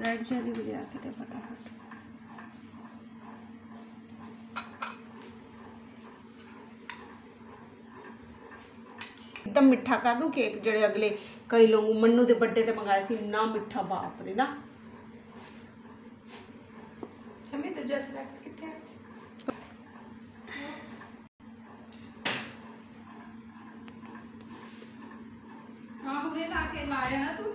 Red jelly भी लिया के दे फटाफट एकदम ਮਿੱਠਾ ਕਰ ਦੂੰ ਕੇਕ ਜਿਹੜੇ ਅਗਲੇ ਕਈ ਲੋਕ ਮੰਨੂ ਦੇ ਬਰਥਡੇ ਤੇ ਮੰਗਾਏ ਸੀ ਇੰਨਾ ਮਿੱਠਾ ਬਾਪ ਰੇ ਨਾ ਸ਼ਮੀ ਤੇ ਜਸ ਲੈਕਸ ਕਿੱਥੇ ਹੈ ਆਹ ਹੁਣੇ ਲਾ ਕੇ ਲਾਇਆ ਨਾ ਤੂੰ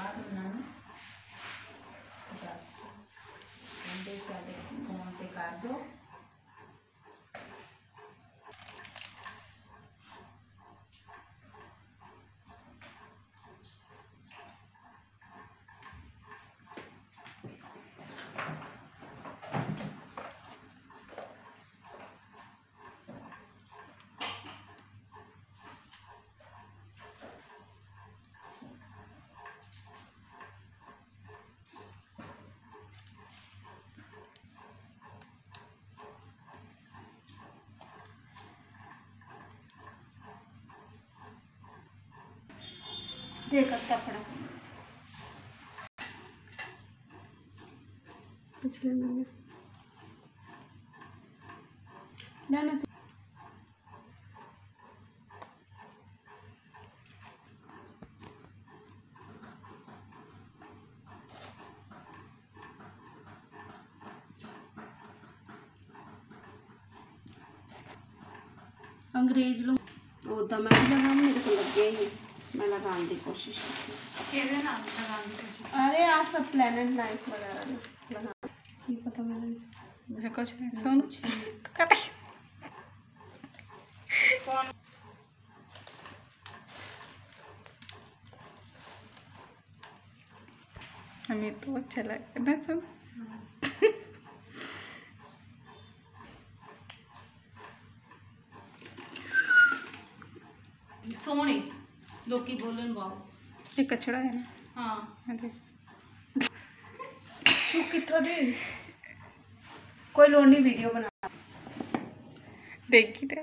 மாற்றணும் देख कपड़ा पिछले महीने। ना अंग्रेज़ लोग उदा मैं भी लगा मेरे को लग गया ही मैं लगाने की कोशिश करती अरे आज सब प्लानट वगैरह पता मैंने मुझे कुछ नहीं सुन। हमें तो अच्छा लगे ना सब। सोने लोकी ये कचड़ा है ना? हाँ। हाँ तू दे कोई लोनी वीडियो बना। देखी तो